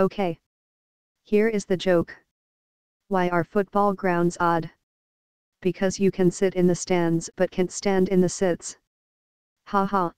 Okay. Here is the joke. Why are football grounds odd? Because you can sit in the stands but can't stand in the sits. Ha ha.